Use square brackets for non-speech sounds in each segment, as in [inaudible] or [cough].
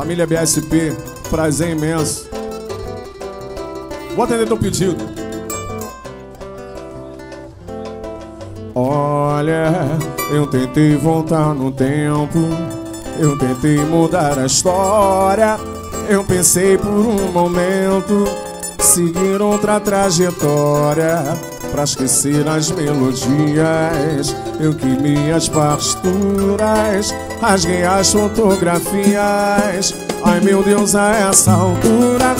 Família BSP, prazer imenso. Vou atender teu pedido. Olha, eu tentei voltar no tempo, eu tentei mudar a história. Eu pensei por um momento seguir outra trajetória pra esquecer as melodias. Eu queimei as partituras, rasguei as fotografias. Ai meu Deus, a essa altura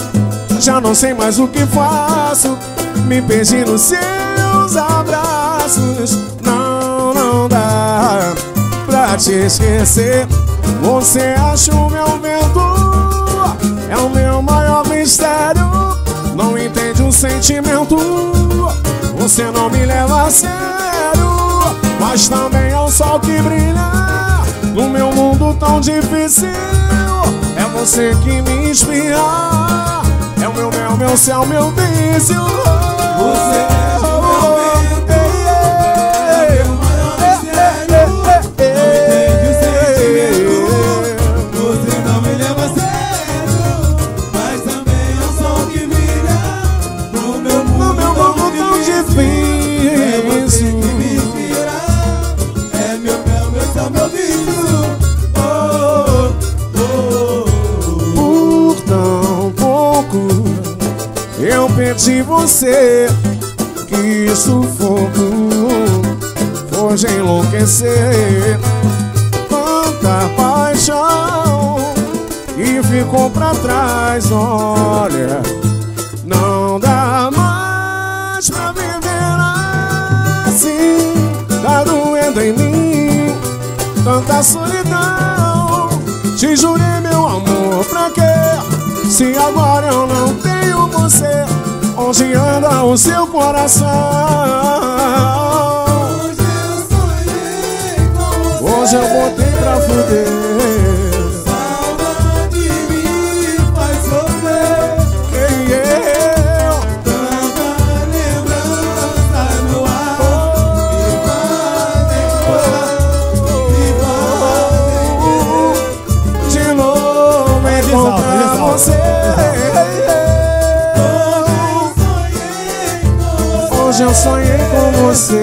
já não sei mais o que faço. Me perdi nos seus abraços. Não, não dá pra te esquecer. Você acha o meu vento é o meu maior mistério. Não entende o sentimento. Você não me leva a sério, mas também é o sol que brilha no meu mundo tão difícil. É você que me inspira. É o meu mel, meu céu, meu vício. Você é o meu eu perdi você. Que sufoco hoje enlouquecer. Tanta paixão e ficou pra trás. Olha, não dá mais pra viver assim. Tá doendo em mim tanta solidão. Te jurei, meu amor, pra quê? Se agora eu não tenho você, onde anda o seu coração? Hoje eu sonhei com você. Hoje eu botei pra fuder. Você.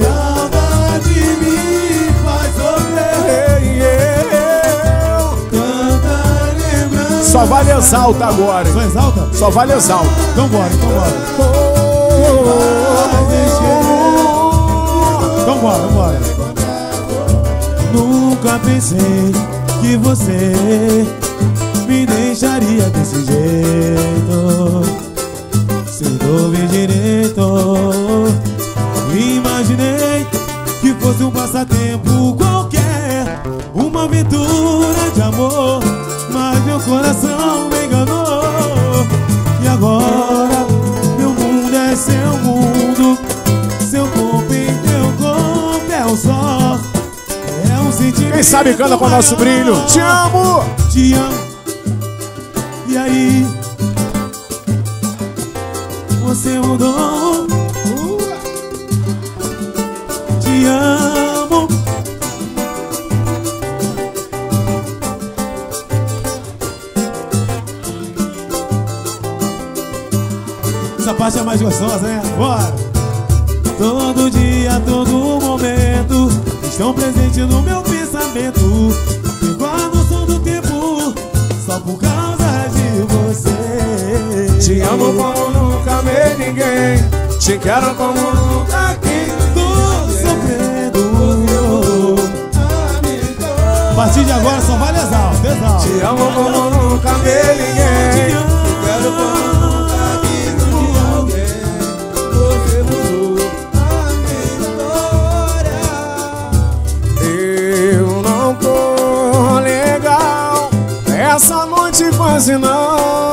Saudade me faz sofrer eu. Tanta lembrança Só vale exalta agora. hein? Só exalta? Só vale exalta. Então bora, então bora. Então bora, bora. Nunca pensei que você me deixaria desse jeito. Sem dúvida direito. Imaginei que fosse um passatempo qualquer, uma aventura de amor, mas meu coração me enganou. E agora meu mundo é seu mundo, seu corpo em teu corpo é o sol. É um sentimento. Quem sabe canta com o nosso brilho. Te amo! Te amo. Te amo como nunca amei ninguém. Te quero como nunca quis. Tô sofrendo A partir de agora só vale exalta, exalta Te amo como nunca amei ninguém. Quero como nunca quis Eu não tô legal. Essa noite quase não.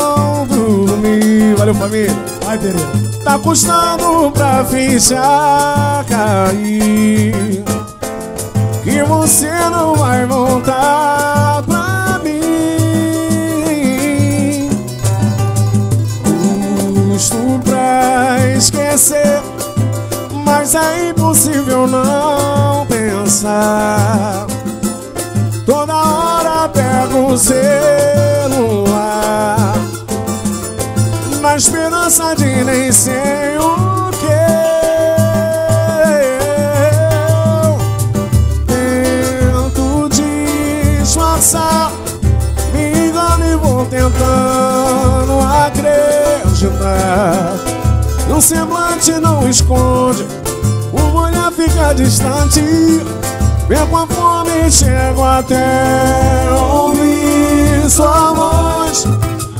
Valeu, família. Vai, Pereira Tá custando pra ficha cair. Que você não vai voltar pra mim. Custo pra esquecer, mas é impossível não pensar. Toda hora pego no celular Na esperança de nem sei o que Tento disfarçar Me engano e vou tentando acreditar. No semblante não esconde O olhar fica distante. Vem com a fome chego até ouvir sua voz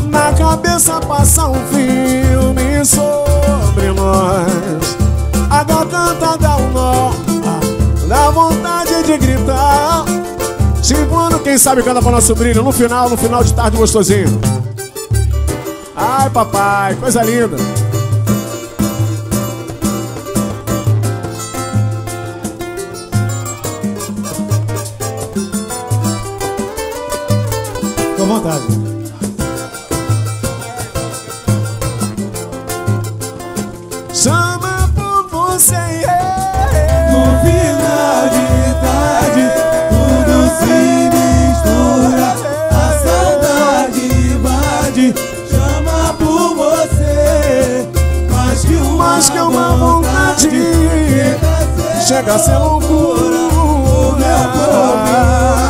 Na cabeça passa um filme sobre nós. A garganta dá um nó Dá vontade de gritar. Ano, quem sabe canta pra nosso brilho No final, no final de tarde gostosinho. Ai papai, coisa linda. À vontade. Chama por você. No final de tarde, tudo se mistura. A saudade invade, chama por você. Mas que uma, Mas que uma vontade. Chega a ser loucura. Meu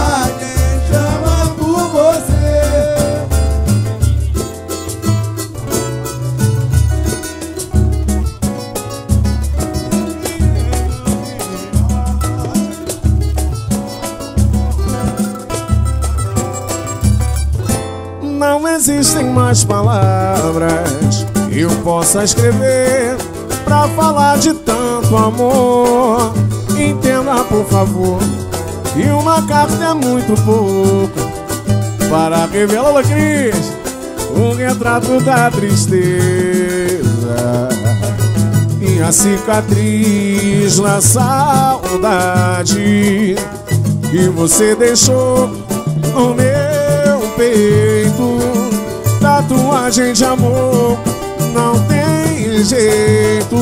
palavras eu possa escrever pra falar de tanto amor. Entenda, por favor, que uma carta é muito pouco para revelar, Alô, Cris, um retrato da tristeza e a cicatriz na saudade que você deixou no meu peito. Tatuagem de amor não tem jeito,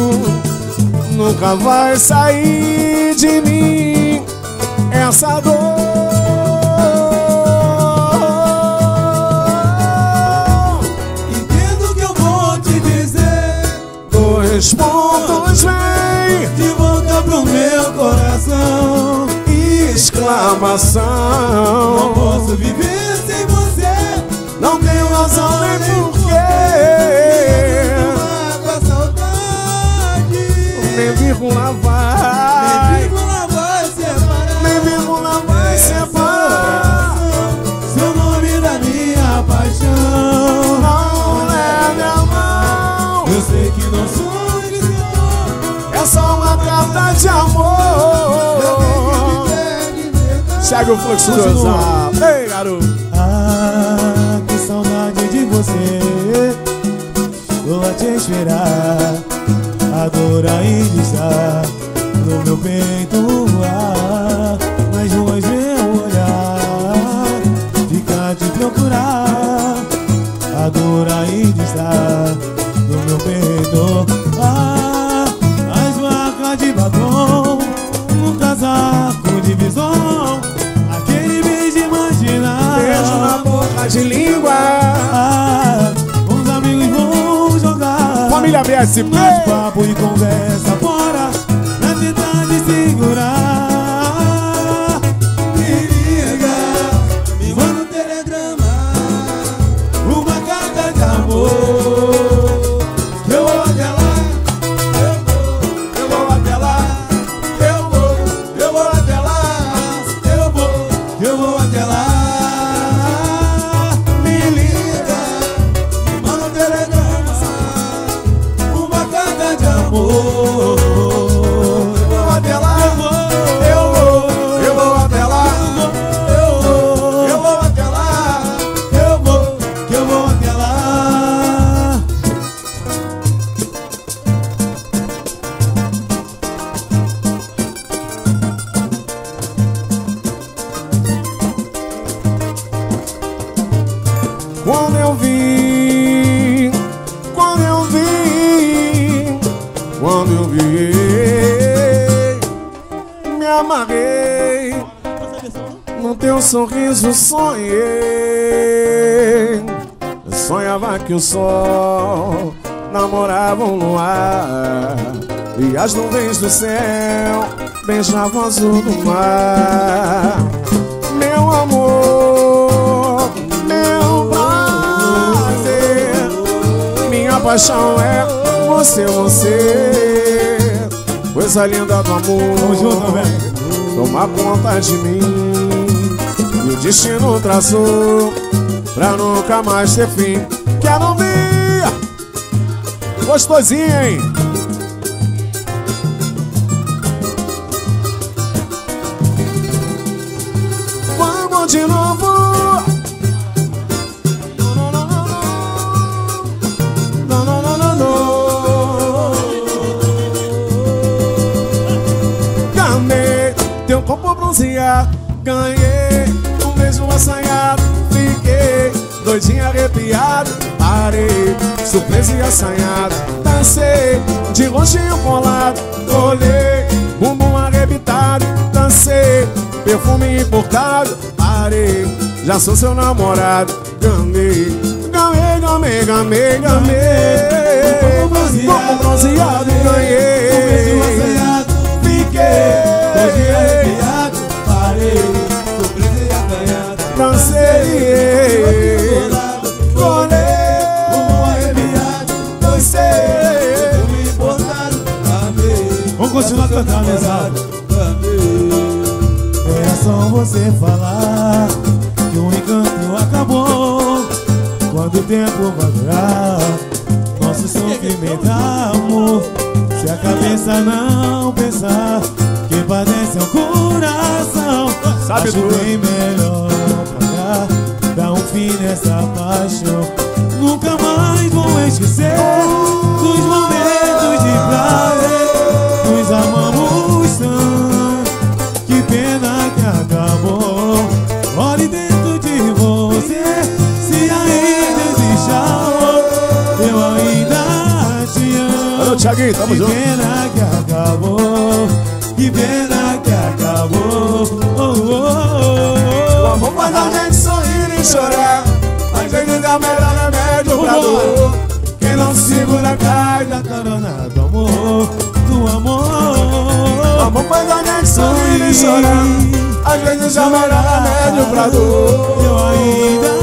nunca vai sair de mim essa dor. Entendo o que eu vou te dizer. Dois pontos vem, De volta pro meu coração. exclamação. Não posso viver. Não nem porquê. Com a saudade. Nem vírgula vai, vírgula vai separar. nem vírgula vai separar. Seu nome da minha paixão. Não leve a mão, Eu sei que não sou cristão. é só uma carta de amor. Segue o fluxo do. WhatsApp. Ei, garoto. Te esperar A dor ainda está No meu peito ah, BSP. Mais papo e conversa o sol namorava um luar e as nuvens do céu beijavam o azul do mar. Meu amor, meu prazer, minha paixão é você, você, coisa linda do amor. Velho. Toma conta de mim E o destino traçou Pra nunca mais ter fim Ver Gostosinho, hein? Vamos de novo. Ganhei teu corpo bronzeado Ganhei um beijo assanhado doidinho arrepiado Parei, surpreso e assanhado Dancei de roxinho colado Olhei, bumbum arrebitado. Dancei, perfume importado Parei, já sou seu namorado. Ganhei, ganhei, ganhei, ganhei, ganhei. Corpo bronzeado, ganhei. De Fiquei. Arrepiado, parei, surpreso e. Dancei continuar cantando, exato. É só você falar que o encanto acabou. Quando o tempo vai durar, nosso sofrimento amor. Se a cabeça não pensar, quem padece é o coração. Sabe Acho bem melhor parar, dar um fim nessa paixão. Nunca mais vou esquecer dos momentos de prazer. Sorrir e chorar Às vezes é o melhor remédio pra dor Eu ainda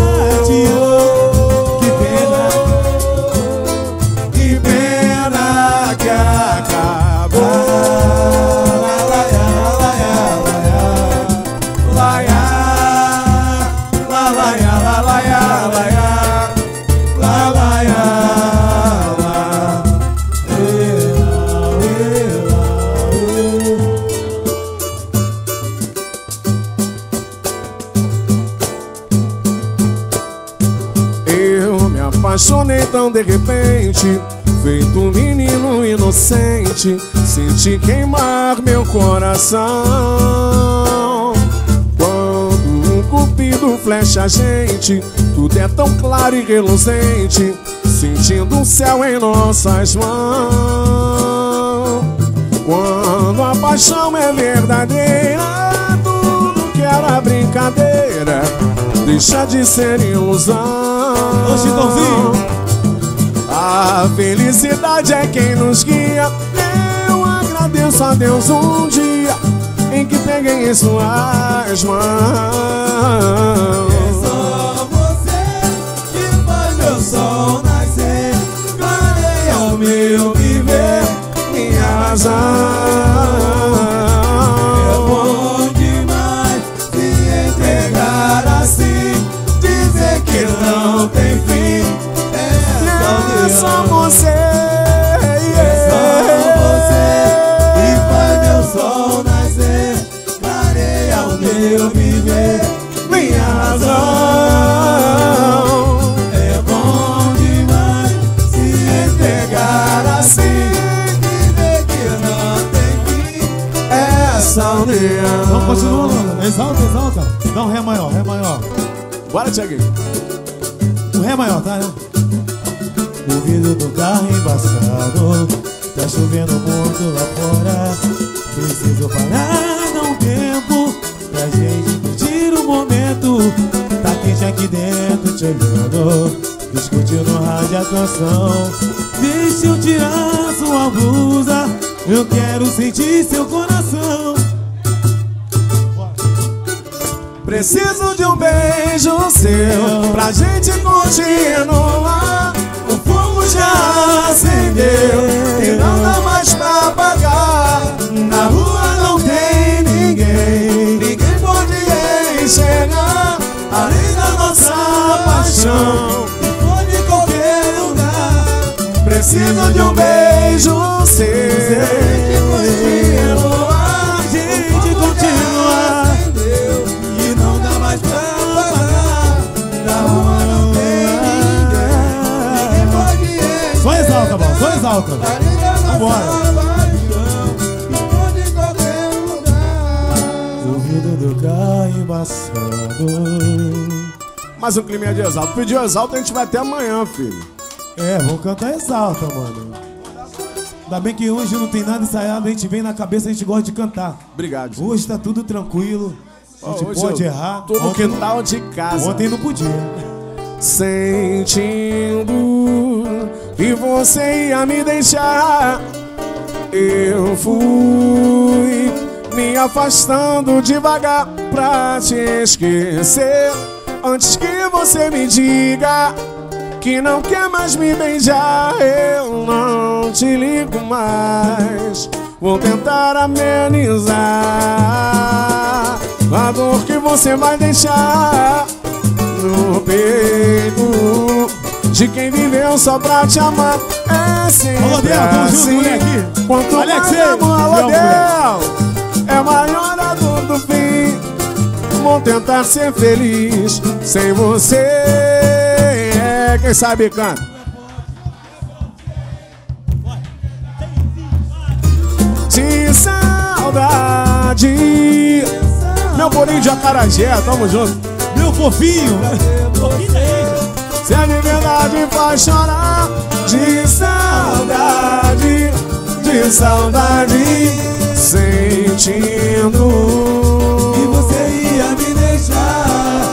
inocente Senti queimar meu coração. Quando um cupido flecha a gente Tudo é tão claro e reluzente Sentindo o céu em nossas mãos. Quando a paixão é verdadeira Tudo que era brincadeira Deixa de ser ilusão. Ô, Chitãozinho. A felicidade é quem nos guia agradeço a Deus um dia Em que peguei em suas mãos Só você que faz meu sol nascer. Clareia o meu viver. Minha razão Dá um Ré maior, Ré maior. Bora, Thiaguinho. O Ré maior, tá? O vidro do carro embaçado Tá chovendo muito lá fora. Preciso parar, dar um tempo Pra gente curtir o momento. Tá quente aqui dentro te olhando Discutindo no rádio a canção Deixa eu tirar sua blusa Eu quero sentir seu coração Preciso de um beijo seu pra gente continuar. O fogo já acendeu e não dá mais pra apagar. Na rua não tem ninguém, ninguém pode enxergar além da nossa paixão. E for de qualquer lugar Preciso de um beijo seu. Carro embaçado Mais um clima de exalto. Pediu exalto, a gente vai até amanhã, filho. É, vou cantar exalta, mano Ainda bem que hoje não tem nada ensaiado A gente vem na cabeça, a gente gosta de cantar Obrigado. filho. Hoje tá tudo tranquilo A gente Hoje pode eu errar Tô no quintal de casa. Ontem não podia Sentindo que você ia me deixar, eu fui me afastando devagar pra te esquecer. Antes que você me diga que não quer mais me beijar, eu não te ligo mais. Vou tentar amenizar a dor que você vai deixar no peito de quem viveu só pra te amar. É sempre Alô, Del, tamo junto, assim. moleque. Quanto Alex, mais amor, alô, Del, é maior a dor do fim. Vou tentar ser feliz sem você. É, quem sabe canta. De saudade. Meu bolinho de acarajé, tamo junto. Meu fofinho Se é de verdade faz chorar De saudade, de saudade Sentindo. E você ia me deixar.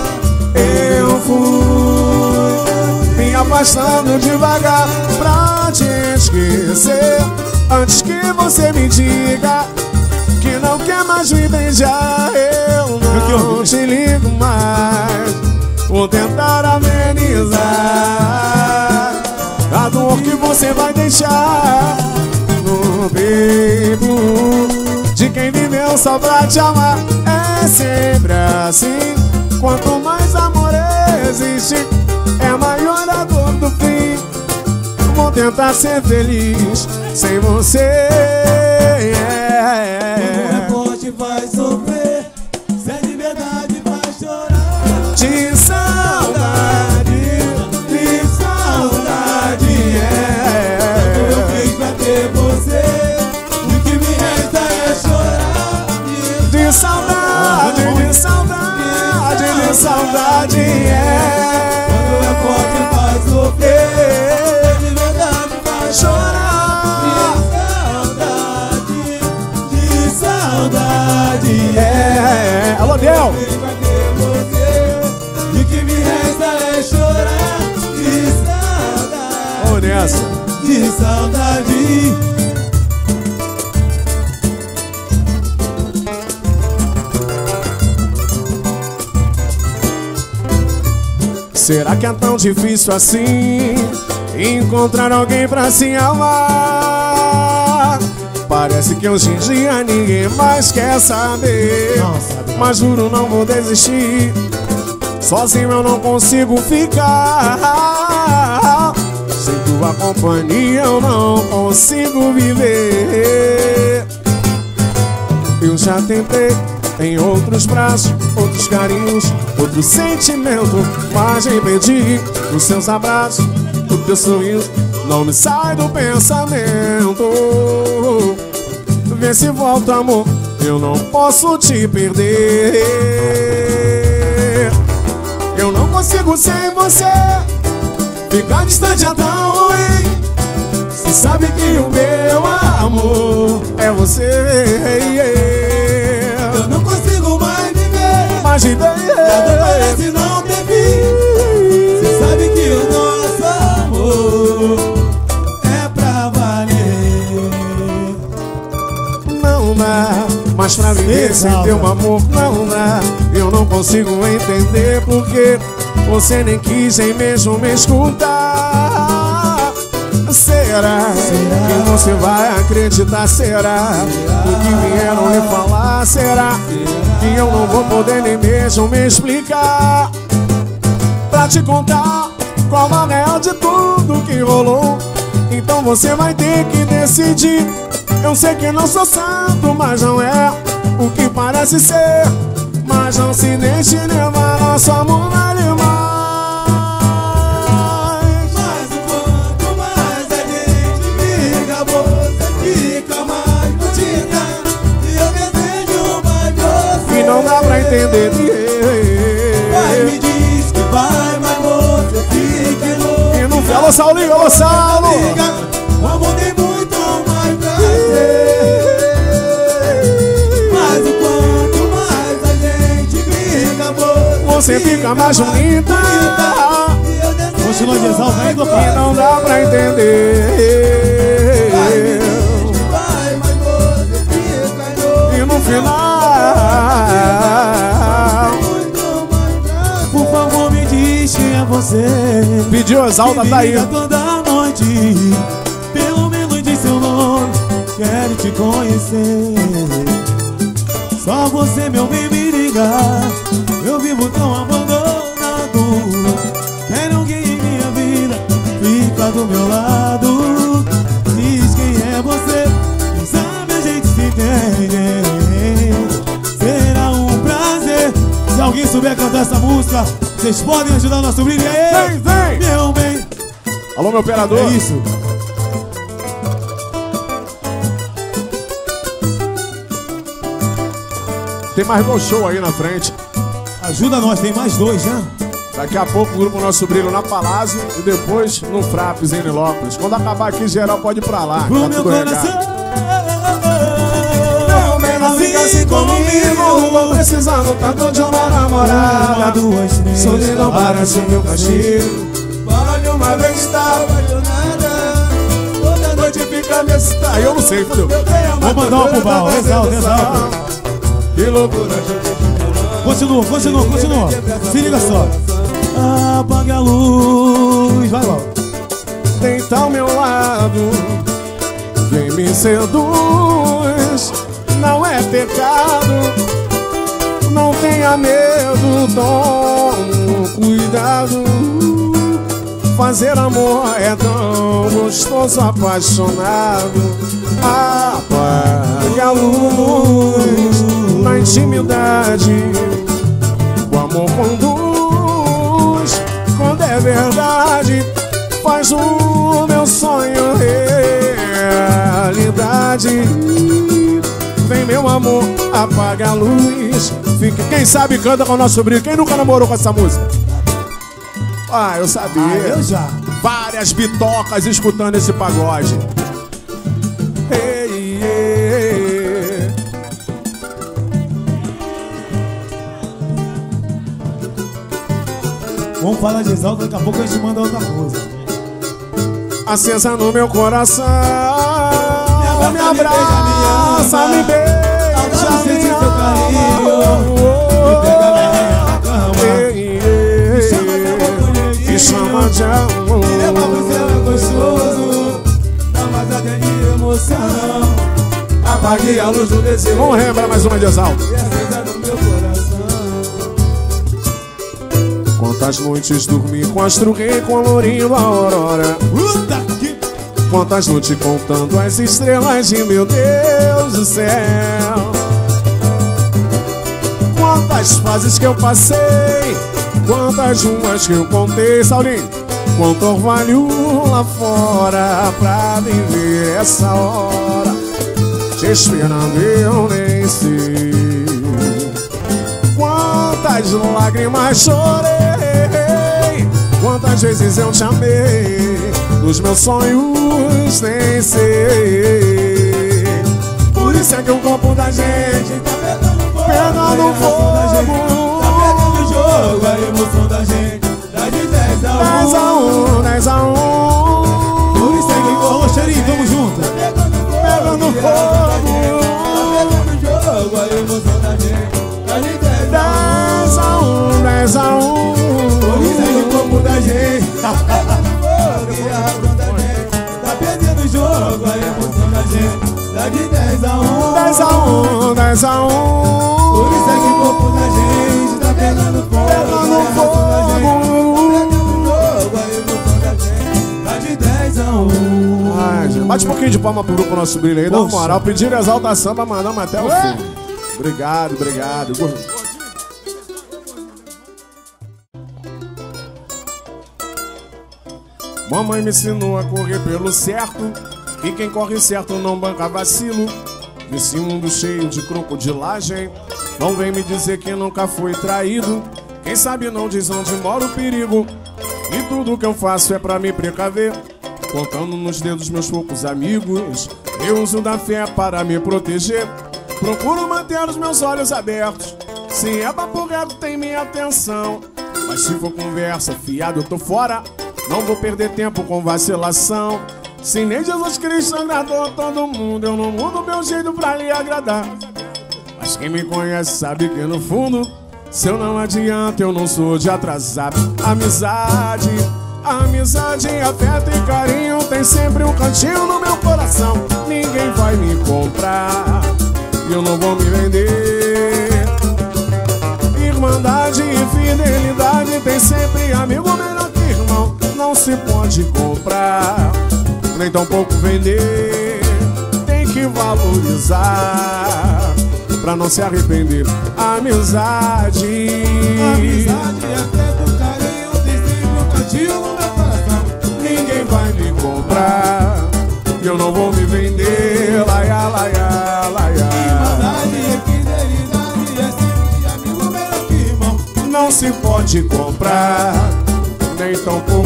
Eu fui me afastando devagar Pra te esquecer. Antes que você me diga Que não quer mais me beijar Eu que não te ligo mais Vou tentar amenizar A dor que você vai deixar No peito De quem viveu só pra te amar É sempre assim. Quanto mais amor existe É maior a dor do fim. Vou tentar ser feliz Sem você. É forte, vai sofrer difícil assim encontrar alguém pra se amar? Parece que hoje em dia ninguém mais quer saber. Mas juro, não vou desistir. Sozinho eu não consigo ficar. Sem tua companhia eu não consigo viver. Eu já tentei em outros braços, outros carinhos, outro sentimento, mas me perdi nos seus abraços, o teu sorriso não me sai do pensamento. Vê se volta, amor, eu não posso te perder. Eu não consigo sem você, ficar distante é tão ruim. Se sabe que o meu amor é você. Imaginei nada parece não ter fim. Cê sabe que o nosso amor é pra valer. Não dá, mas pra viver sem teu amor não dá. Eu não consigo entender porque você nem quis nem mesmo me escutar. Será, que você vai acreditar? Será o que vieram lhe falar? Será que eu não vou poder nem mesmo me explicar? Pra te contar qual a real de tudo que rolou. Então você vai ter que decidir. Eu sei que não sou santo, mas não é o que parece ser. Mas não se deixe levar, nosso amor entender. Vai, me diz que vai, mas você fica louco. E não alô Saulinho, alô Saulo. O amor tem muito mais pra ser. Mas o quanto mais a gente briga, você, Você fica mais bonita. E Continua de exalta aí, E compadre. não dá pra Vai, me entender. diz que vai, mas você fica louco. E no final. Por favor, me diz quem é você. Pediu exalta, tá aí. toda noite. Pelo menos diz seu nome. Quero te conhecer. Só você, meu bem, me liga. Eu vivo tão abandonado. Quero alguém em minha vida. Fica do meu lado. Diz quem é você. Quem sabe a gente se entende. Alguém souber cantar essa música, vocês podem ajudar o nosso brilho. Vem, vem. Meu bem, Alô, meu operador. é isso. Tem mais dois shows aí na frente. Ajuda nós, tem mais dois, né? Daqui a pouco o grupo Nosso Brilho na Palácio e depois no Frapes em Nilópolis. Quando acabar aqui, geral pode ir pra lá. Pro tá meu coração. regado. Comigo, vou precisando tanto de uma namorada. duas, três. Solidão parece o meu castigo. Para de uma vez estar apaixonada. Toda noite fica me excitando. Aí eu não sei, fodeu. Vou mandar uma pro Val, exalta, exalta. Que loucura, Continua, continua, continua. Se liga só. Apaga a luz. Vai lá. Deita ao meu lado, vem me seduz. É pecado, não tenha medo, toma cuidado. Fazer amor é tão gostoso, apaixonado. Apaga a luz na intimidade. O amor conduz quando é verdade. Faz o meu sonho realidade. Vem, meu amor, apaga a luz. Fica, quem sabe canta com o nosso brilho. Quem nunca namorou com essa música? Ah, eu sabia. Ah, eu já. Várias bitocas escutando esse pagode. Ei, ei, Vamos falar de exalta, daqui a pouco a gente manda outra música. acesa no meu coração. Me abraça, me me beija, me carinho. Oh, na cama. ei, ei, chama de amor. Me. Leva você é gostoso. Dá mais até de emoção. Apague a luz do desejo. Vamos lembrar mais uma de exalto. E. Quantas noites dormi com rei colorindo a aurora. Puta que. Quantas noites contando as estrelas de meu Deus do céu. Quantas fases que eu passei Quantas umas que eu contei Saulinho. Quanto orvalho lá fora Pra viver essa hora. Te esperando eu nem sei. Quantas lágrimas chorei Quantas vezes eu te amei Nos meus sonhos nem sei Por isso é que o corpo da gente Tá pegando fogo. Pegando coração da gente fogo. Tá pegando jogo. jogo, a emoção da gente Dá de 10 a 1 10 a 1, 10 a 1 Por isso aí, ô Xerinho, vamos junto. Pegando fogo. Tá pegando o jogo, a emoção da gente Tá de 10 a 10 a 1, 10 a 1 Dá de 10 a 1 10 a 1, 10 a 1 Por isso é que o corpo da gente tá pegando fogo Pegando gente fogo Tá de 10 a 1 Ai, gente, Bate um pouquinho de palma pro grupo nosso brilho aí, dá uma moral. Pediram exaltação pra mandar até o fim. Obrigado, obrigado. Mamãe me ensinou a correr pelo certo. E quem corre certo não banca vacilo. Nesse mundo cheio de crocodilagem, não vem me dizer que nunca foi traído. Quem sabe não diz onde mora o perigo. E tudo que eu faço é pra me precaver. Contando nos dedos meus poucos amigos. Eu uso da fé para me proteger. Procuro manter os meus olhos abertos. Se é papo reto, tem minha atenção. Mas se for conversa fiado, eu tô fora. Não vou perder tempo com vacilação. Se nem Jesus Cristo agradou todo mundo, eu não mudo meu jeito pra lhe agradar. Mas quem me conhece sabe que no fundo, se eu não adianto, eu não sou de atrasar. Amizade, amizade, afeto e carinho tem sempre um cantinho no meu coração. Ninguém vai me comprar, eu não vou me vender. Irmandade e fidelidade tem sempre amigo melhor. Não se pode comprar, nem tampouco vender. Tem que valorizar pra não se arrepender. Amizade, Amizade, afeto, carinho Tem sempre um cantinho no meu coração ninguém vai me comprar. Eu não vou me vender. Laia, laia, laia. Irmandade e fidelidade É sempre amigo melhor que irmão não se pode comprar, nem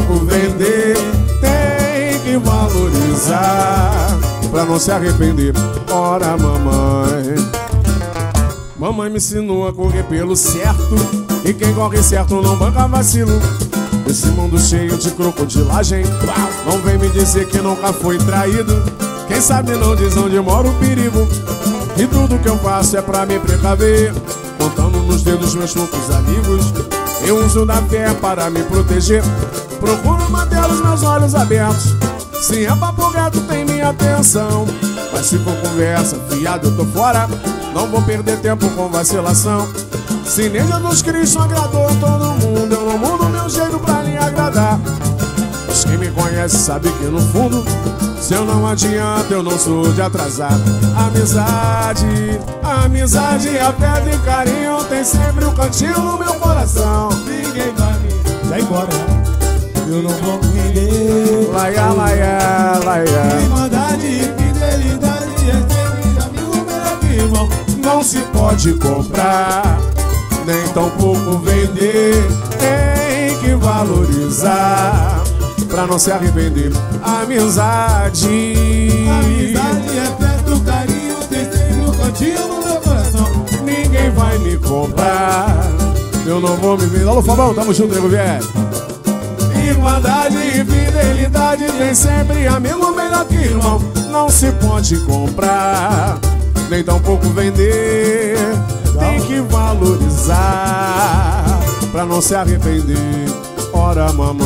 tampouco vender. Tem que valorizar pra não se arrepender. Ora, mamãe. Mamãe me ensinou a correr pelo certo. E quem corre certo não banca vacilo. Esse mundo cheio de crocodilagem. Não vem me dizer que nunca foi traído. Quem sabe não diz onde mora o perigo. E tudo que eu faço é pra me precaver. Contando nos dedos meus poucos amigos. Eu uso da fé para me proteger. Procuro manter os meus olhos abertos. Se é papo reto, tem minha atenção. Mas se for conversa, fiado, eu tô fora. Não vou perder tempo com vacilação. Se nem Jesus Cristo agradou todo mundo, eu não mudo meu jeito pra lhe agradar. Mas quem me conhece sabe que no fundo, se eu não adianto, eu não sou de atrasar. Amizade, amizade, afeto e carinho tem sempre um cantinho no meu coração. Ninguém vai me Já embora, né? Eu não vou me render laia, laia, laia. Irmandade e fidelidade É sempre amigo melhor irmão Não se pode comprar, nem tampouco vender. Tem que valorizar pra não se arrepender. Amizade, Amizade, afeto, carinho Tem sempre um cantinho no meu coração ninguém vai me comprar. Eu não vou me vender. Alô, Fabão, tamo junto, nego velho. Irmandade e fidelidade tem sempre amigo melhor que irmão. Não se pode comprar, nem tampouco vender. Tem que valorizar pra não se arrepender. Ora, mamãe,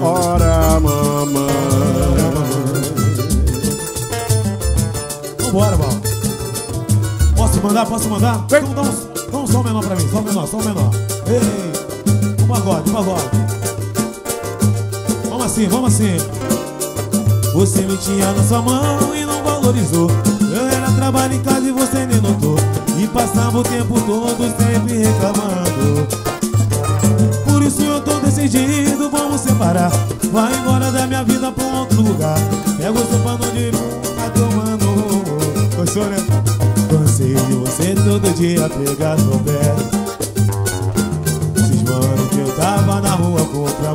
ora, mamãe. Vambora, Val Posso mandar, posso mandar? Vem. Então dá um, dá um som menor pra mim, só menor, só menor Ei, um pagode, um pagode Vamos assim, vamos assim. Você me tinha na sua mão e não valorizou. Eu era trabalho em casa e você nem notou. E passava o tempo todo sempre reclamando. Por isso eu tô decidido, vamos separar. Vai embora da minha vida pra um outro lugar. Pega o seu pano de tá tomando. Gostou, né? Cansei de você todo dia pegar no pé. Cismando que eu tava na rua com outra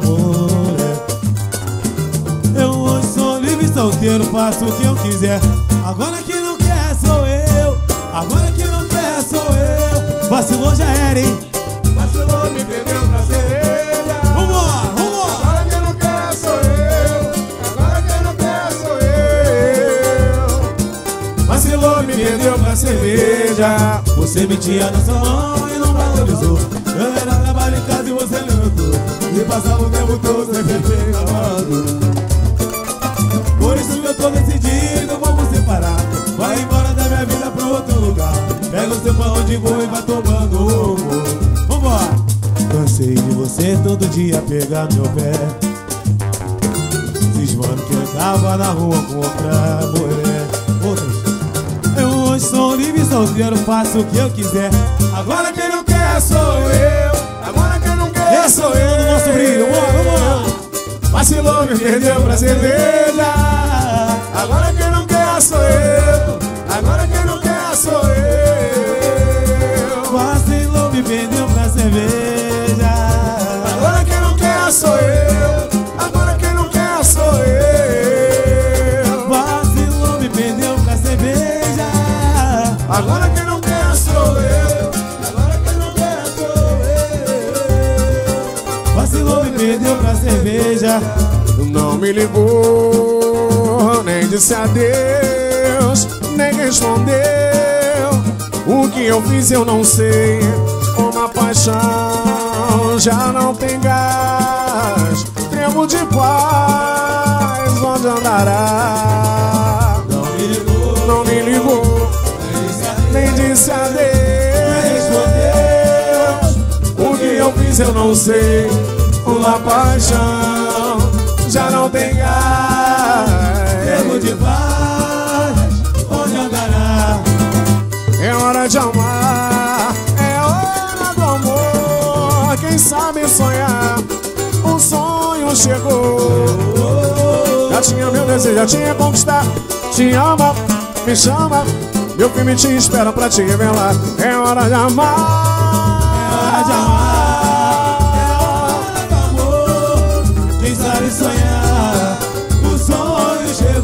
solteiro, faço o que eu quiser. Agora que não quer sou eu. Agora que não quer sou eu. Vacilou já era, hein? Vacilou, me perdeu pra cerveja. Vambora, vambora. Agora que não quer sou eu. Agora que não quer sou eu. Vacilou, me perdeu pra cerveja. Você mentia no salão e não valorizou. Eu era trabalho em casa e você levantou. E passava o tempo todo sem beber dia pegar meu pé. Cismando que eu tava na rua com outra mulher. Outras. Eu hoje sou livre, solteiro, faço o que eu quiser. Agora quem não quer sou eu. Agora quem não quer é o ano do nosso brilho. Vamos, vamos! Vacilou, me perdeu pra cerveja. Agora quem não quer sou eu. Agora quem Não me ligou, nem disse adeus, nem respondeu. O que eu fiz eu não sei. Uma paixão já não tem gás. Tremo de paz, onde andará? Não me ligou, Não me ligou, nem disse adeus. O que eu fiz eu não sei. Uma paixão já não tem gás. Tempo de paz, onde andará? É hora de amar, é hora do amor. Quem sabe sonhar, o sonho chegou. Já tinha meu desejo, já tinha conquistar. Te ama, me chama. Meu filme te espera pra te revelar. É hora de amar. É hora de amar,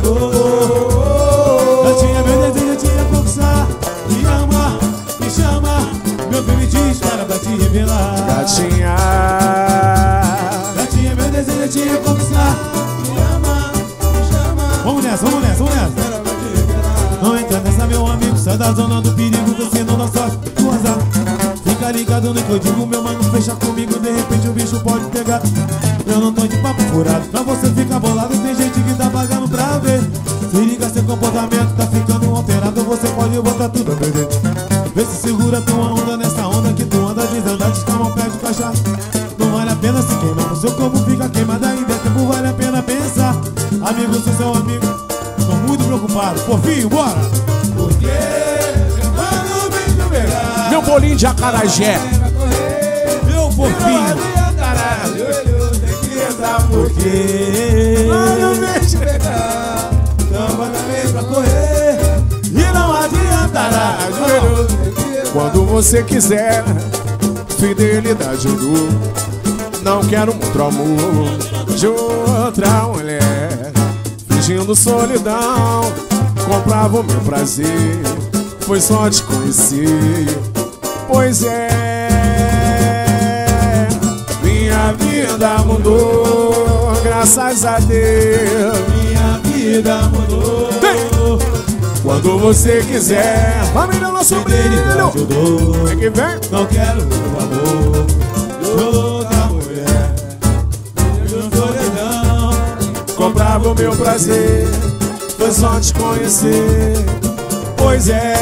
chegou. Eu tinha meu desejo, eu tinha conquistar. Me ama, me chama. Meu filme te espera pra te revelar. Gatinha. Já tinha meu desejo, eu tinha conquistar. Me ama, me chama. Vamos nessa, vamos nessa, vamos nessa. Não entra nessa, meu amigo. Sai da zona do perigo, você não dá sorte. Do azar. Fica ligado no que eu digo, meu mano. Fecha comigo, de repente o bicho pode pegar. Eu não tô de papo furado. Pra você Botar tudo a perder. Vê se segura tua onda nessa onda que tu anda desandar. Pé de cachaça. Não vale a pena se queimar. O seu corpo fica queimado ainda. É tempo, vale a pena pensar. Amigo, sou seu amigo. Tô muito preocupado. Fofinho, bora! Porque quando pegar, Meu bolinho de acarajé. meu fofinho. Porque não Quando você quiser, fidelidade eu dou. Não quero outro amor de outra mulher. Fingindo solidão, comprava o meu prazer. Foi só te conhecer, pois é. Minha vida mudou, graças a Deus. Minha vida mudou. Quando você quiser, família nosso brilho. Eu dou. Vem que vem. Não quero o amor de outra mulher. Eu não legal. comprava o meu prazer Foi só te conhecer Pois é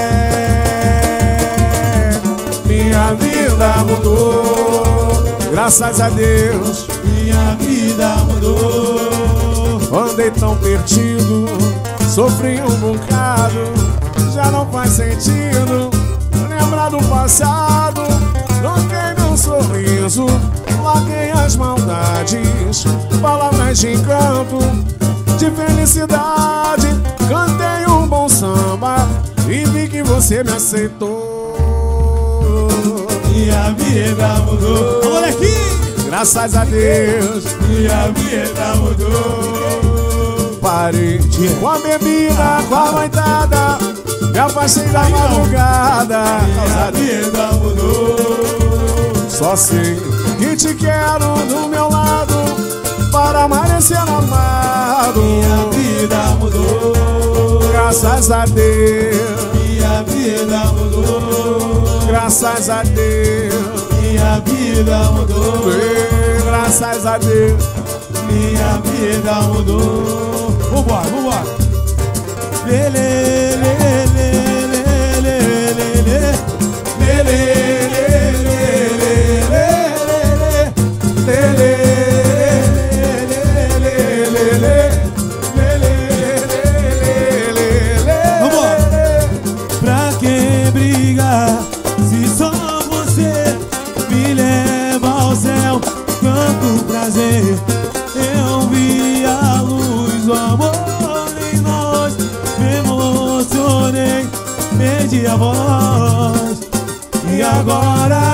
Minha vida mudou Graças a Deus Minha vida mudou. Andei tão perdido Sofri um bocado Já não faz sentido Lembrar do passado Troquei meu sorriso Larguei as maldades Palavras de encanto De felicidade Cantei um bom samba E vi que você me aceitou Minha vida mudou. Olha aqui! Graças a Deus Minha vida mudou. Parei com a bebida, com a noitada Me afastei da madrugada. Minha vida mudou. Só sei que te quero do meu lado Para amanhecer amado. Minha vida mudou. Graças a Deus. Minha vida mudou Graças a Deus. Minha vida mudou Graças a Deus. Minha vida mudou Vambora, vambora Lê, lê, lê, lê, a voz. E agora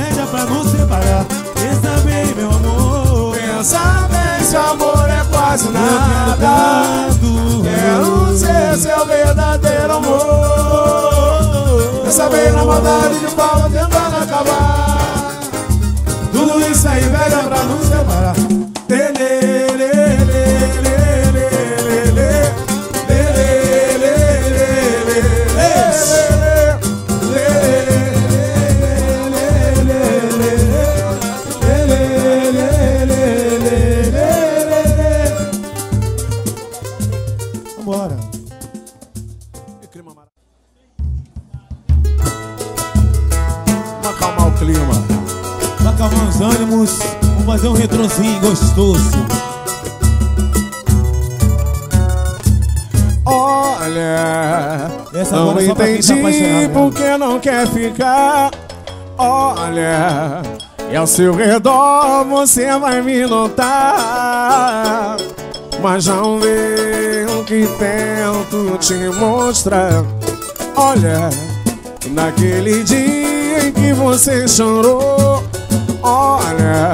inveja pra nos separar. Pensa bem, meu amor. Pensa bem, seu amor é quase quero nada. Quero ser seu verdadeiro amor Pensa bem na maldade de Paulo tentando acabar Tudo isso é inveja pra nos separar gostoso. Olha, Essa não é tá entendi né? porque não quer ficar. Olha, e ao seu redor você vai me notar. Mas não vê o que tento te mostrar. Olha, naquele dia em que você chorou. Olha,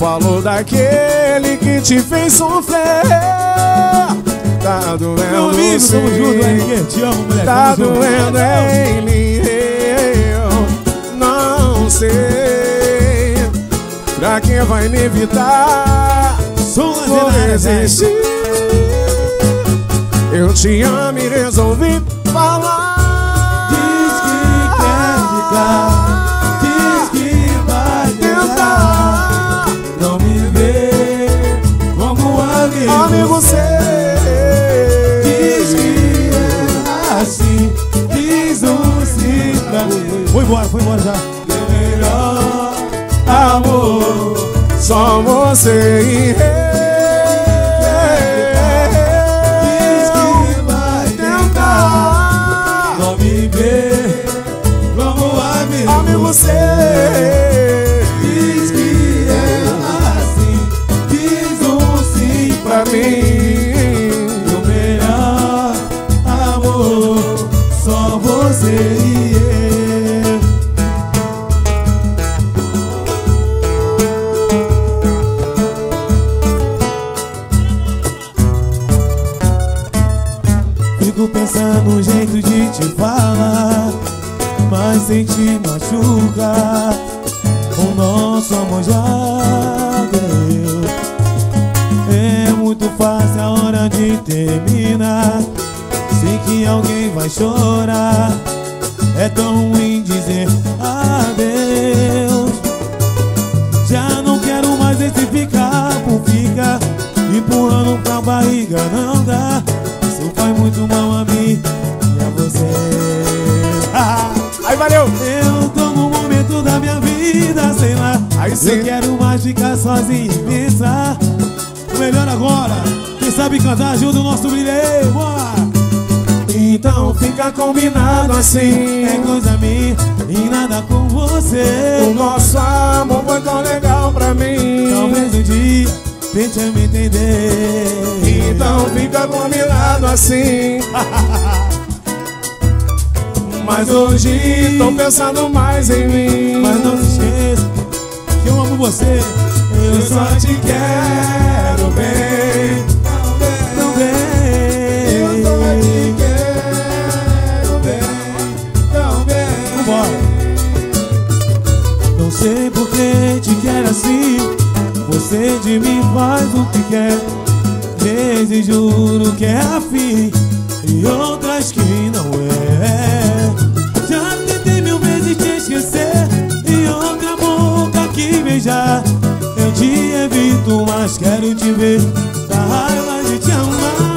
falou daquele que te fez sofrer. Tá doendo Meu amigo, sim. tamo junto. Te amo, moleque. Tá doendo em mim, eu não sei Pra quem vai me evitar Som Vou resistir Eu te amo e resolvi Amigo seu Diz que é assim Diz o cidadão Foi embora, foi embora já. Meu melhor amor Só você e eu. Amigo seu. Fico pensando no jeito de te falar, mas sem te machucar. O nosso amor já hora de terminar. Sei que alguém vai chorar. É tão ruim dizer adeus. Já não quero mais esse ficar por ficar. Empurrando pra barriga não dá. Isso faz muito mal a mim e a você. Aí valeu! Eu tô no momento da minha vida, sei lá. Aí sim. Eu quero mais ficar sozinho e pensar. O melhor agora, quem sabe cantar ajuda o nosso brilho. Bora! Então fica combinado assim É coisa minha e nada com O você. nosso amor foi tão legal pra mim Talvez um dia tente me entender. Então fica combinado assim [laughs] Mas hoje tô pensando mais em mim Mas não se esqueça que eu amo você Eu só te quero bem que te quero assim Você de mim faz o que quer. Vezes juro que é afim E outras que não é. Já tentei mil vezes te esquecer E outra boca que beijar. Eu te evito, mas quero te ver. Da raiva de te amar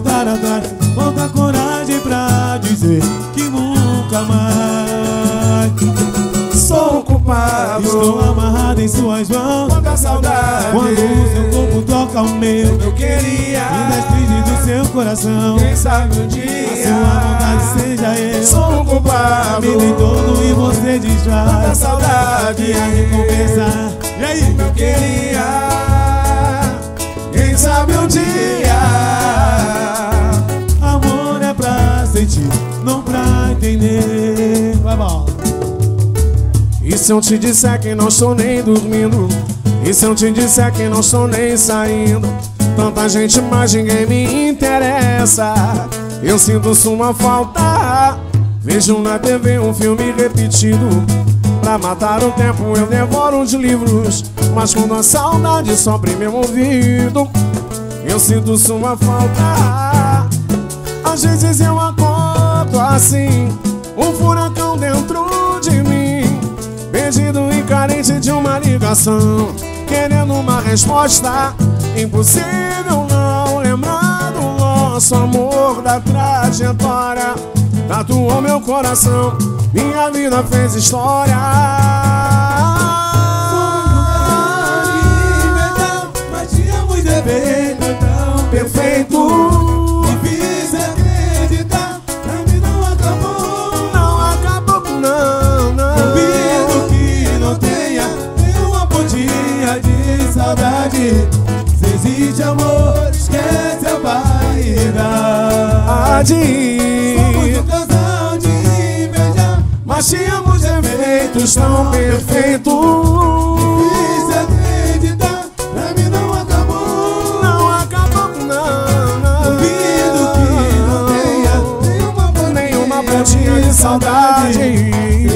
voltar atrás Falta coragem pra dizer que nunca mais. Sou um culpado. Estou amarrado em suas mãos. Quanta saudade. Quando o seu corpo toca o meu Eu queria E das crises do seu coração. Quem sabe um A dia sua vontade seja eu. Sou um culpado. Me dei todo e você Quanta distrai saudade. E a recompensa E aí? Eu queria Um dia Amor é pra sentir, não pra entender. Vai, mal. E se eu te disser que não estou nem dormindo? E se eu te disser que não estou nem saindo? Tanta gente, mas ninguém me interessa. Eu sinto sua falta. Vejo na TV um filme repetido. Pra matar o tempo eu devoro os livros. Mas quando a saudade sopra em meu ouvido, eu sinto sua falta. Às vezes eu acordo assim, um furacão dentro de mim, perdido e carente de uma ligação, querendo uma resposta. Impossível não lembrar do nosso amor, da trajetória. Tatuou meu coração, minha vida fez história. Mas de Somos ir. um casal de inveja. Mas tínhamos efeitos tão perfeitos Difícil acreditar, pra mim não acabou. Não acabou, não, não Duvido que não tenha nenhuma pontinha, Nenhuma pontinha de saudade Se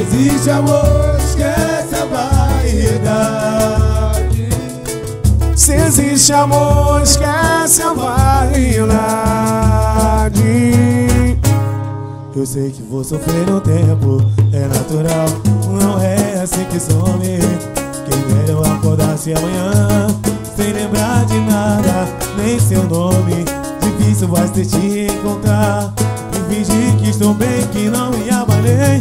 existe amor, esquece a vaidade. Se existe amor, esquece a validade Eu sei que vou sofrer um tempo, é natural, não é assim que some. Quem dera eu acordasse amanhã, sem lembrar de nada, nem seu nome. Difícil vai ser te encontrar. E fingir que estou bem, que não me abalei.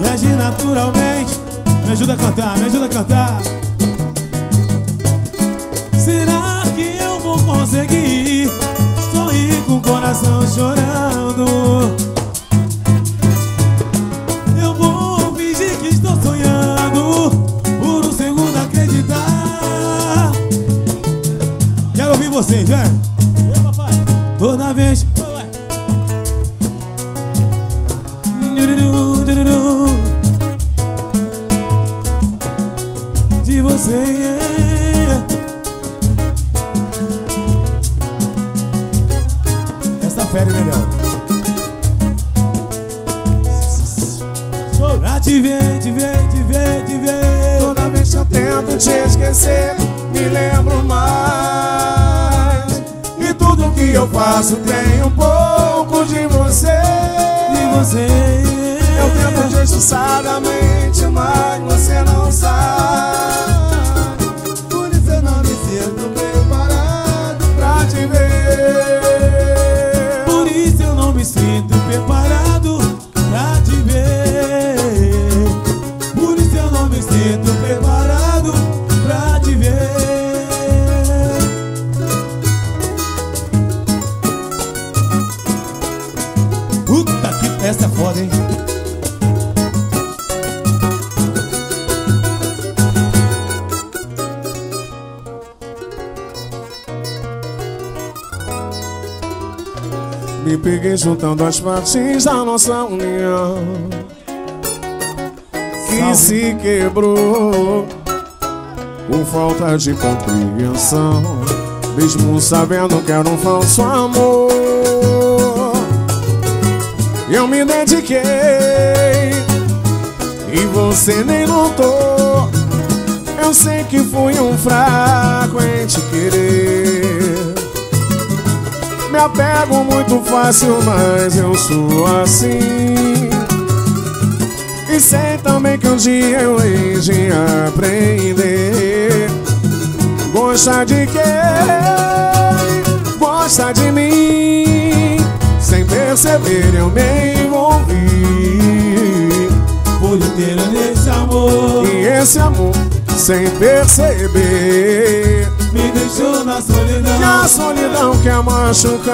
E agir naturalmente. Me ajuda a cantar, me ajuda a cantar. Será que eu vou conseguir sorrir com o coração chorando? Quero ouvir faço tem um pouco de você. De você. Eu tento disfarçadamente, mas você não sabe. Por isso eu não me sinto preparado. pra te ver. Por isso eu não me sinto preparado cheguei juntando as partes da nossa união. Que Salve. se quebrou Por falta de compreensão. Mesmo sabendo que era um falso amor Eu me dediquei E você nem notou Eu sei que fui um fraco em te querer Me apego muito fácil, mas eu sou assim. E sei também que um dia eu hei de aprender. Gosta de quem? Gosta de mim. Sem perceber eu me envolvi Por inteiro nesse amor. E esse amor, sem perceber Deixou na E a solidão solidão quer Meu machucar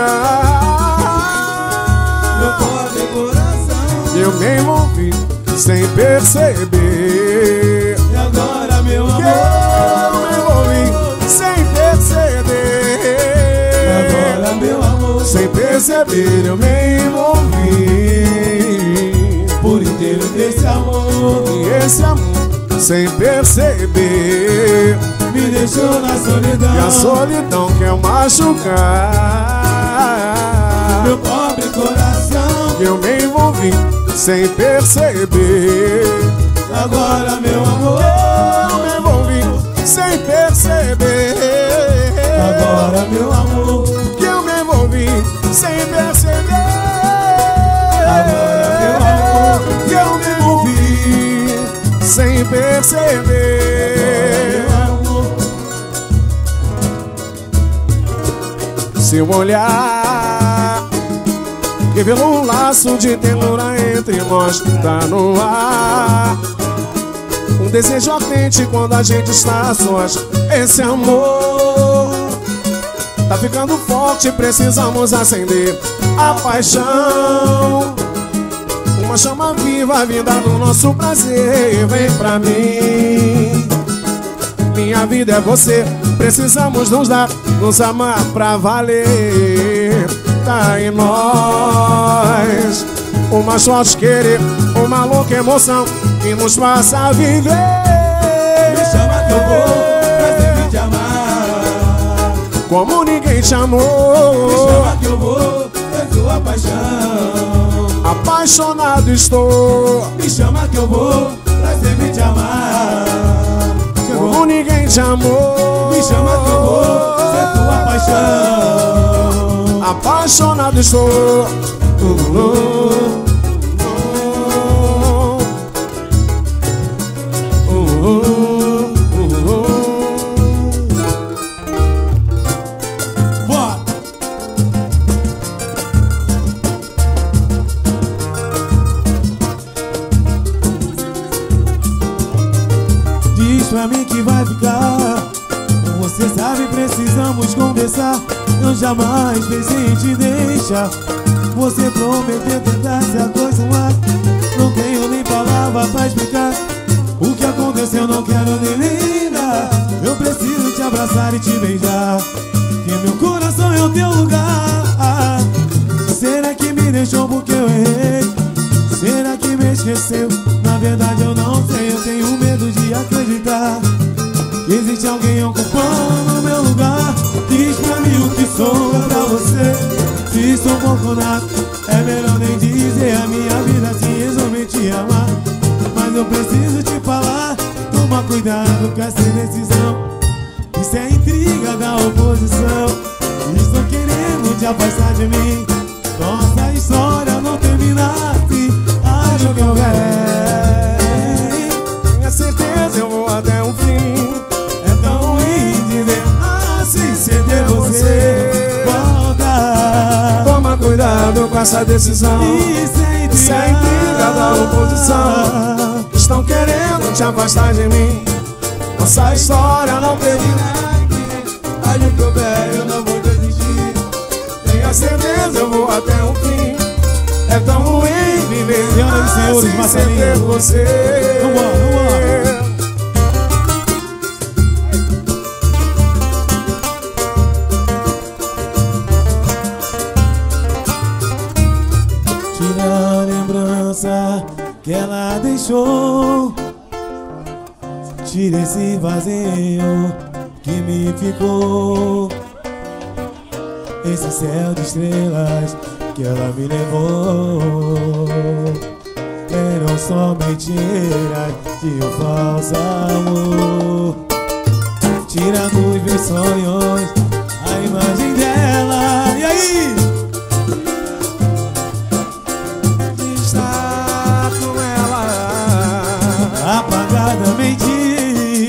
pobre coração. Eu me envolvi sem perceber. E agora meu Eu amor me envolvi sem E perceber agora meu amor. Sem perceber eu me envolvi. Por inteiro nesse amor. E esse amor, sem perceber. Me deixou na solidão. E a solidão quer machucar. Meu pobre coração. Eu me envolvi sem perceber. Agora meu amor. Eu me envolvi sem perceber. Agora meu amor. Que eu me envolvi sem perceber perceber. Seu olhar Revelou um laço de ternura entre nós Tá no ar. Um desejo ardente quando a gente está sós. Esse amor Tá ficando forte, precisamos acender a paixão Uma chama viva vinda do nosso prazer. Vem pra mim. Minha vida é você, precisamos nos dar, nos amar pra valer. Tá em nós, uma sorte querer, uma louca emoção que nos faça viver. Me chama que eu vou Pra sempre te amar. Como ninguém te Me amou, chama que eu vou Ser sua paixão apaixonado estou. Me chama que eu vou Pra sempre te amar. Como Chegou ninguém te amou, Me chama que eu vou Ser tua paixão. Apaixonado estou. Uh, uh, uh, pra mim que vai ficar. Você sabe, precisamos conversar. Eu jamais pensei em te deixar. Você prometeu tentar se acostumar Não tenho nem palavra pra explicar. O que aconteceu não quero nem lembrar. Eu preciso te abraçar e te beijar. Que meu coração é o teu lugar. Será que me deixou porque eu errei? Será que me esqueceu? Na verdade eu não sei, tenho medo de acreditar Que existe alguém ocupando meu lugar. Diz pra mim o que sou pra você. Se sou pouco ou nada, é melhor nem dizer. A minha vida assim resolvi te amar. Mas eu preciso te falar Toma cuidado com essa decisão Isso é intriga da oposição. Estou querendo te afastar de mim essa decisão. Isso é intriga da oposição. Estão querendo te afastar de mim. Nossa história não termina aqui. Acho que eu eu não vou desistir Tenha certeza eu vou até o fim. É tão ruim viver Senhoras e senhores, Marcelinho. ter você. Deixou. Tira esse vazio que me ficou. Esse céu de estrelas que ela me levou. Eram só mentiras de um falso amor. Tira dos meus sonhos a imagem dela. E aí? Apagadamente.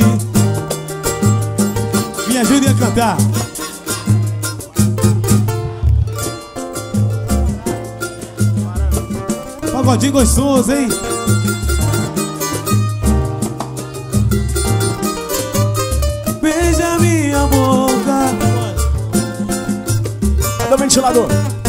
Me ajude a cantar. Pagodinho gostoso, hein? Beija minha boca, Do ventilador.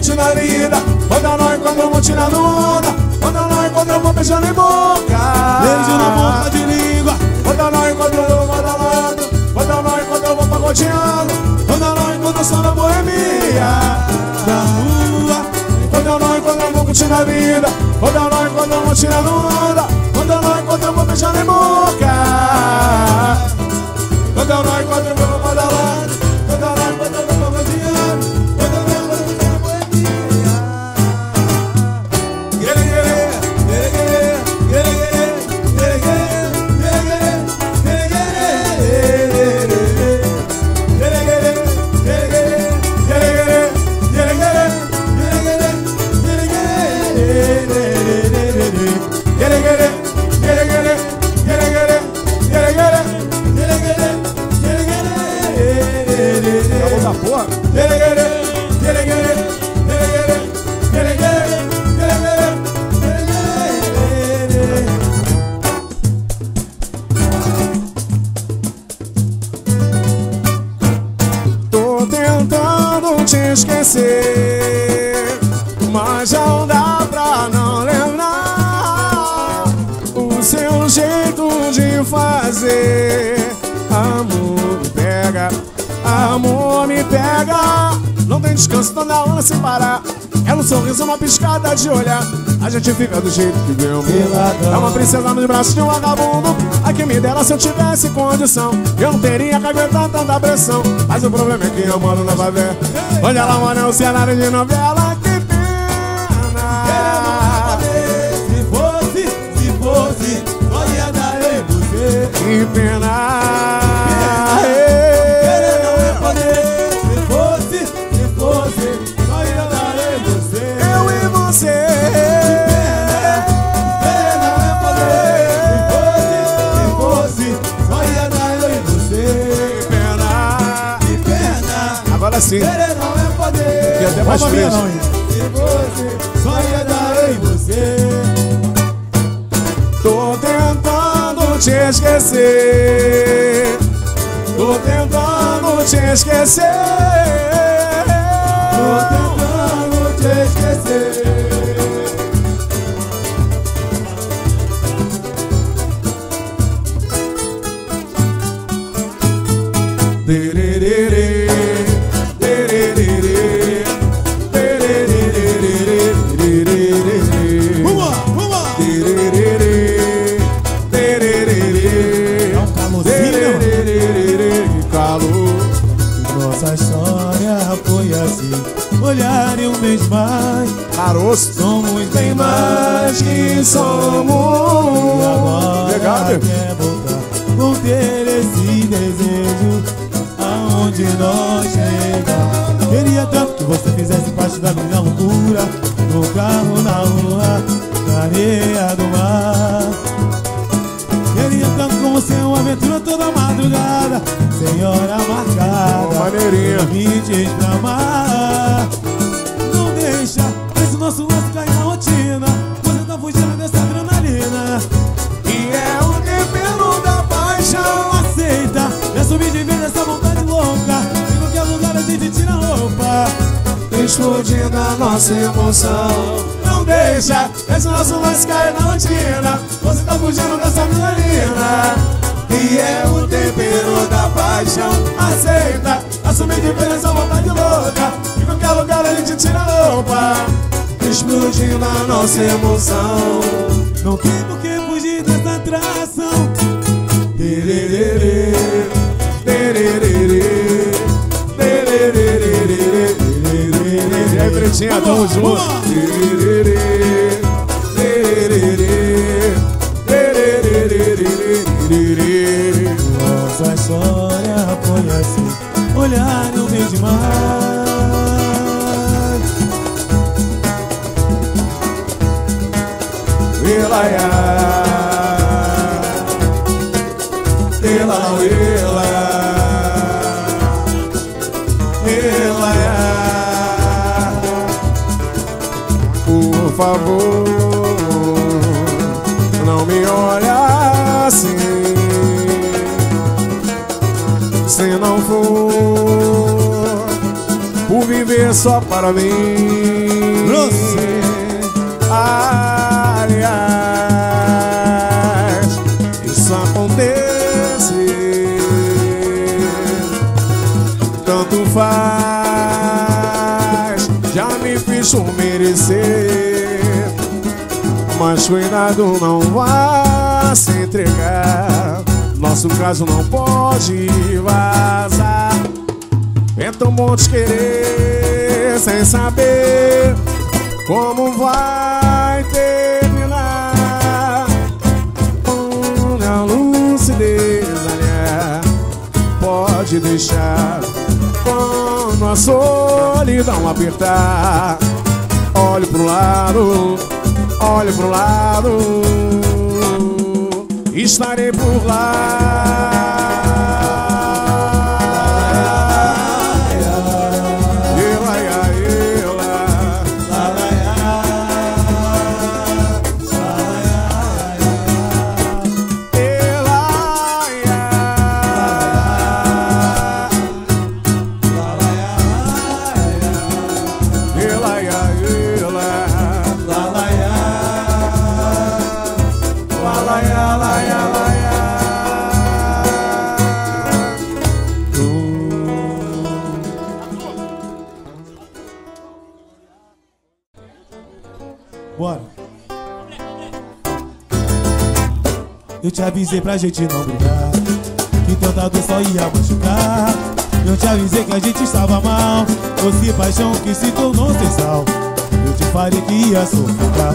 mucho na vida. Cuando nos encontramos mucho na luna. Quando nos encontramos beijando en boca. Beijo na boca de língua. Quando nos encontramos badalando. Quando nos encontramos pagodeando. Quando nos encontramos só na boemia. Na rua. Quando nos encontramos mucho na vida. Quando nos encontramos mucho na luna. Quando eu encontramos beijando nem boca. Quando nos encontramos badalando. De olhar. A gente fica do jeito que deu. É uma princesa nos braços de um vagabundo. A que me dera se eu tivesse condição. Eu não teria que aguentar tanta pressão. Mas o problema é que eu moro na favela. Onde ela mora é um cenário de novela. Mais fresco. Se fosse, só ia dar em você. Tô tentando te esquecer. Tô tentando te esquecer. Tô tentando te esquecer. Somos. Agora Obrigado. voltar Vou ter esse desejo Aonde nós chegamos. Queria tanto que você fizesse parte da minha loucura. No carro, na rua, na areia do mar. Queria tanto com você uma aventura toda madrugada. Sem hora marcada Maneirinha. Limites pra amar Explodindo a nossa emoção. Não deixa esse nosso lance cair na rotina. Você tá fugindo dessa adrenalina. E é o tempero da paixão. Aceita, assumir diferença, vontade louca. Em qualquer lugar a gente tira a roupa. Explodindo a nossa emoção. Não tem por que fugir dessa atração aí, Pretinha, tamo junto. For por viver só para mim. Aliás, isso acontece. Tanto faz, já me fiz um merecer. Mas cuidado, não vá se entregar. Nosso caso não pode vazar. É tão bom te querer sem saber como vai terminar. A lucidez, olha, pode deixar quando a solidão apertar. Olhe pro lado, olhe pro lado, estarei por lá. Avisei pra gente não brigar Que tanta dor só ia machucar. Eu te avisei que a gente estava mal Fosse paixão que se tornou sem sal. Eu te falei que ia sufocar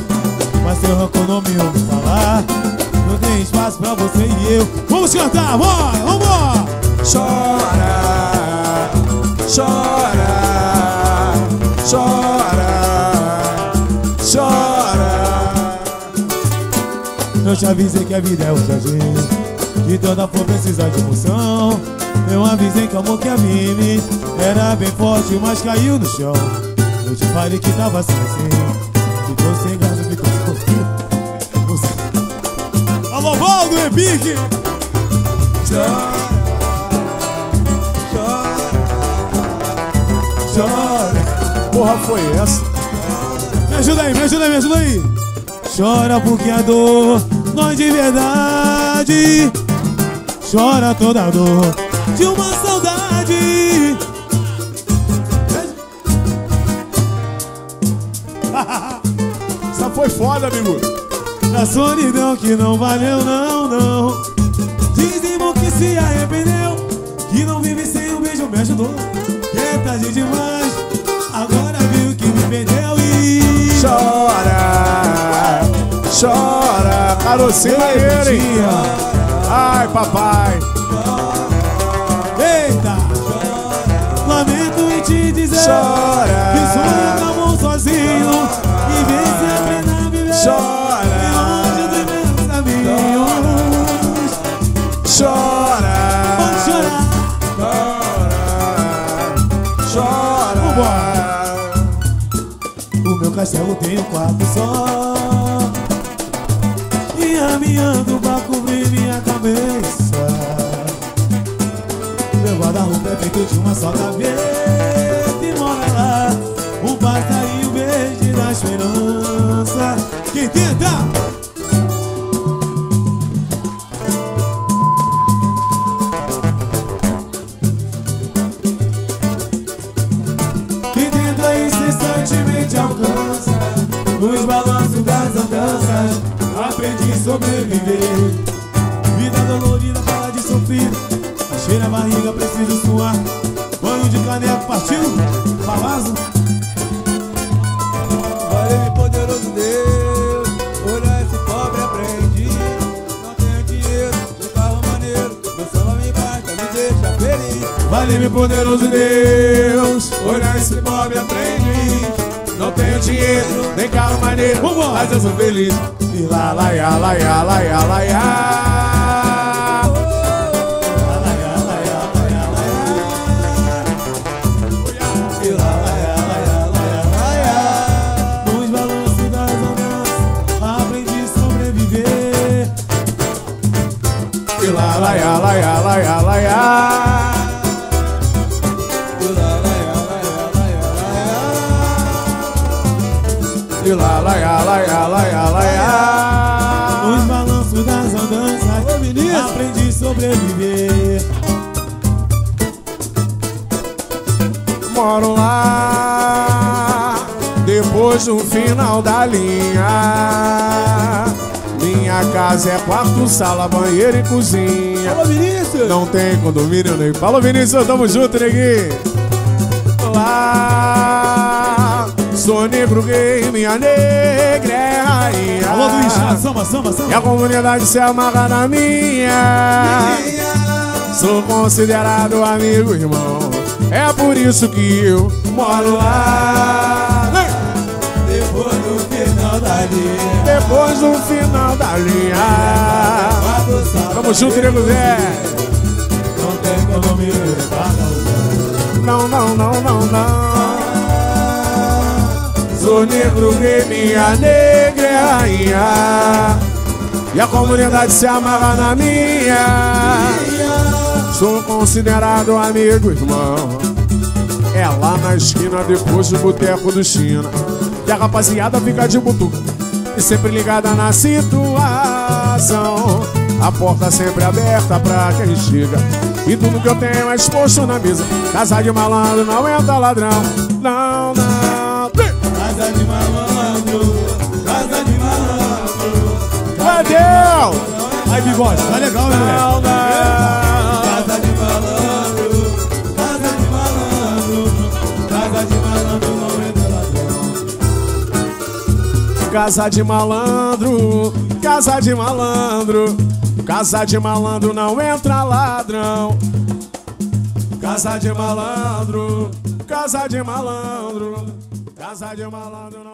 Mas seu rancor não me ouve falar. Não tem espaço pra você e eu. Vamos cantar, bora, vambora! Chora, chora, chora. Eu te avisei que a vida é um jardim Que toda flor precisa de emoção Eu avisei que o amor que a mime Era bem forte, mas caiu no chão Eu te falei que tava assim assim Ficou sem graça, ficou sem. Alô, Valdo, Epique! Chora. Porra, foi essa? Me ajuda aí, me ajuda aí, me ajuda aí Chora porque a dor é de verdade Chora toda a dor de uma saudade [laughs] Essa foi foda, amigo. Da solidão que não valeu, não, não Dizimos que se arrependeu Que não vive sem um beijo, me ajudou vontade demais. Agora viu que me perdeu e. Chora, chora, carocinho maneiro, hein? Ai, papai. Eita! Lamento em te dizer Chora. que sonho acabou sozinho. E vem se aprender a viver. Chora. Longe dos meus caminhos. Chora, chorar. chora, chora. O meu castelo tem um quarto só Amiando pra cobrir minha cabeça Meu guarda-roupa é feito de uma só gaveta E mora lá um passarinho verde da esperança Quem tenta? Sobreviver Vida dolorida, para de sofrer Cheira a barriga, preciso suar Banho de caneco, partiu? Palazo Valeu, poderoso Deus. Olha esse pobre aprendi. Não tenho dinheiro, um carro maneiro. Meu samba me basta, me deixa feliz. Vale-me, poderoso Deus. Olha esse pobre aprendi. Não tenho dinheiro, nem carro maneiro, mas eu sou feliz. Lá, lá, ia, lá, ia, lá, ia, lá, ia, lá, ia. Nos balanços das andanças Aprendi a sobreviver Moro lá, depois do final da linha. Minha casa é quarto, sala, banheiro e cozinha. Alô, Vinícius! Não tem condomínio nem. Fala, Vinícius, tamo junto, neguinho. Lá, sou negro gay, minha negra é rainha. Alô, Luiz, samba, samba, E samba a comunidade se amarra na minha. Sou considerado amigo, irmão. É por isso que eu moro lá. Depois do final da linha Depois do final da linha. Tamo junto, nego Zé. Não tem condomínio para Não, não, não, não, não. Sou negro gay, minha negra é rainha. E a comunidade se amarra na minha. Sou considerado amigo, irmão. É lá na esquina, depois do boteco do China. E a rapaziada fica de butuca. E sempre ligada na situação. A porta sempre aberta pra quem chega. E tudo que eu tenho é exposto na mesa. Casa de malandro, não entra ladrão. Não, não. Casa de malandro Casa de malandro Cadê? Aí, bigode, tá legal, né. Casa de malandro Casa de malandro Casa de malandro não entra ladrão Casa de malandro, casa de malandro, casa de malandro não entra ladrão. Casa de malandro, casa de malandro, casa de malandro.